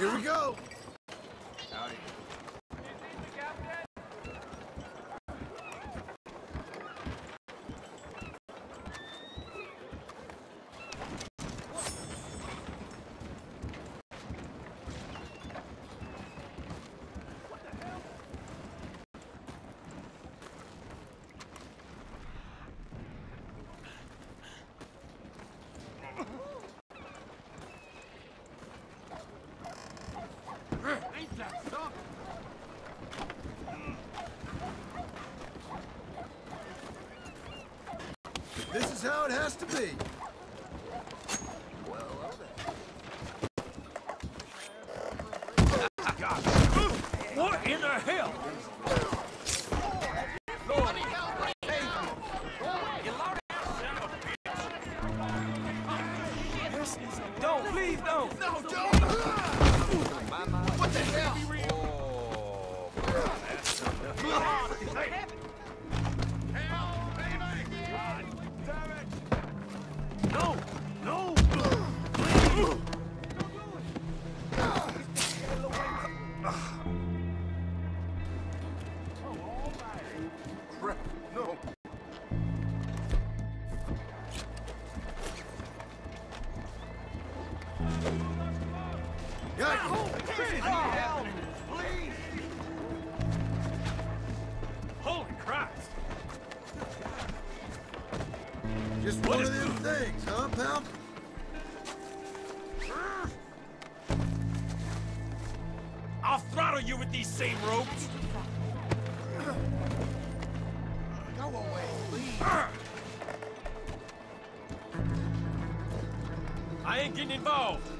Here we go. How it has to be. One of them things, huh, pal? I'll throttle you with these same ropes. Go away, please. I ain't getting involved.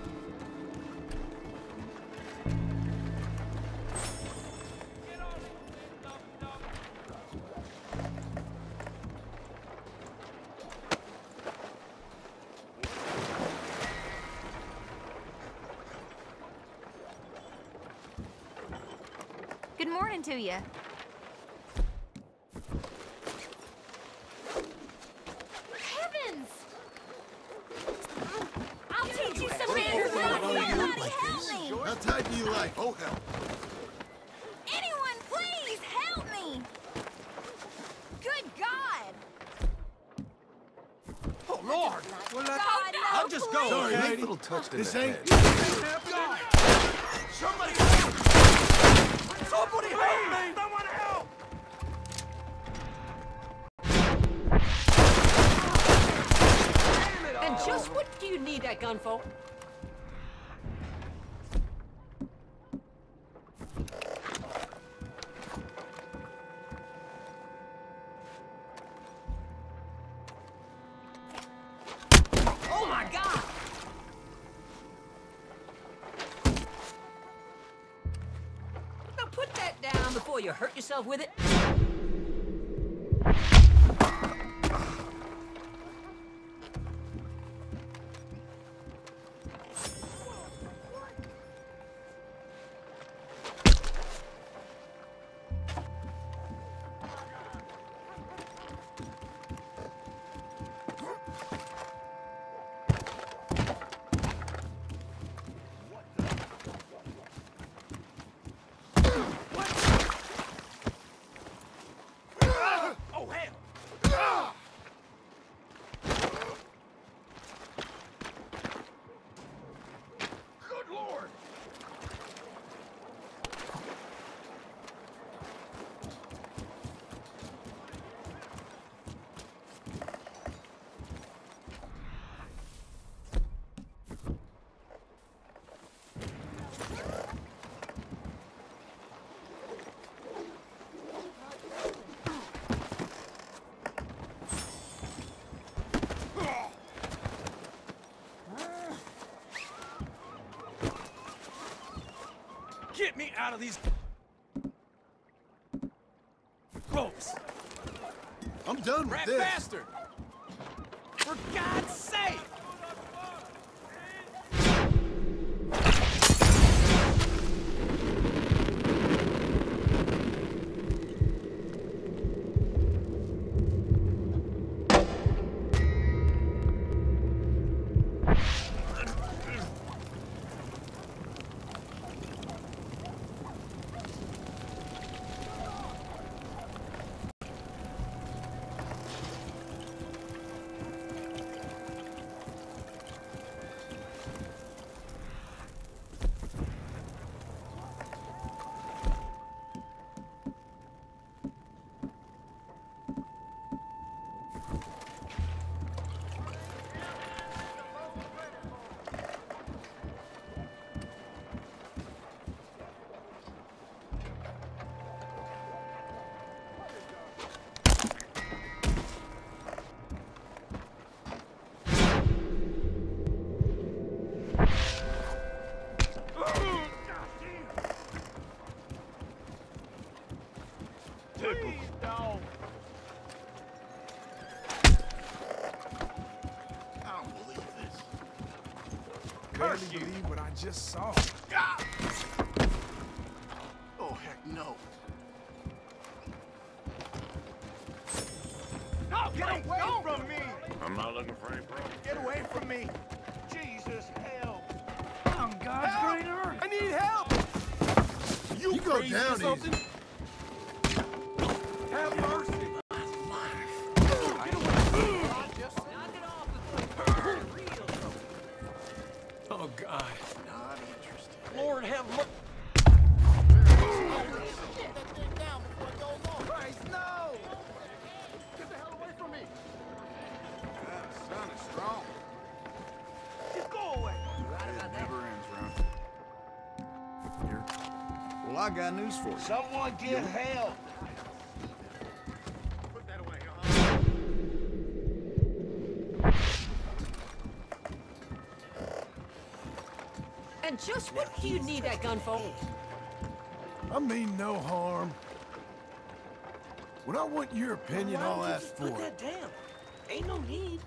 Good morning to you. Heavens! I'll teach you some manners. Somebody help me! How tight do you like? Oh, hell. Anyone, please help me! Good God! Oh, Lord. Oh, God, no, I'll just go, please. Sorry, okay? lady. Little touched in This ain't... head. Somebody help! Somebody help me! Someone help! And just what do you need that gun for? You hurt yourself with it. Me out of these ropes! I'm done with Rat this. bastard! For God's sake! Just saw. Ah! Oh, heck no. No, get away from me! I'm not looking for any problems. Get away from me! Jesus, help! On God's Help! great earth. I need help! You, You go crazy down something? easy. Have Not interested. Lord have mercy. No! Get the hell away from me! That sun is strong. Just go away! That. Never ends here. Well, I got news for you. Someone get help. And just what do you need that gun for? I mean no harm. When I want your opinion, Why I'll would you ask just for put that down? Ain't no need.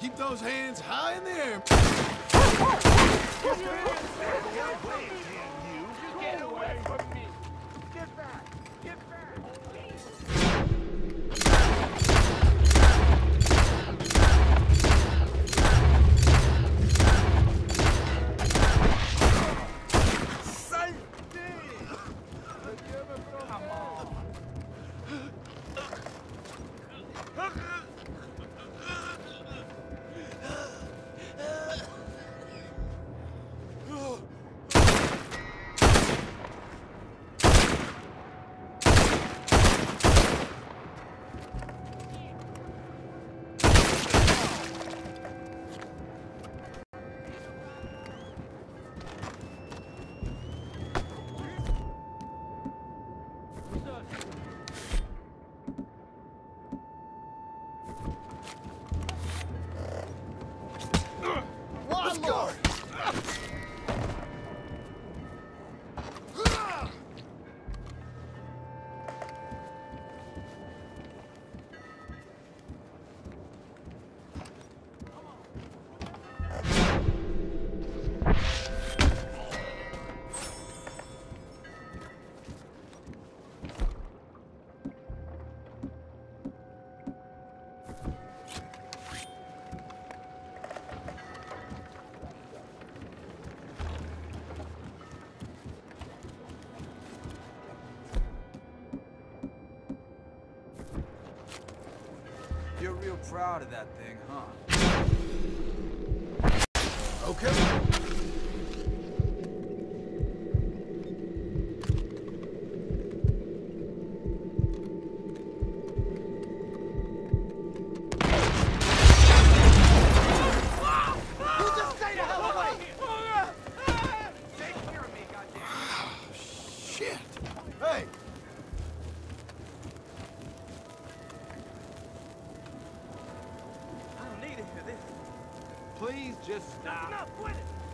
Keep those hands high in the air. Get away from real proud of that thing, huh? Okay. Just stop. Enough, quit it!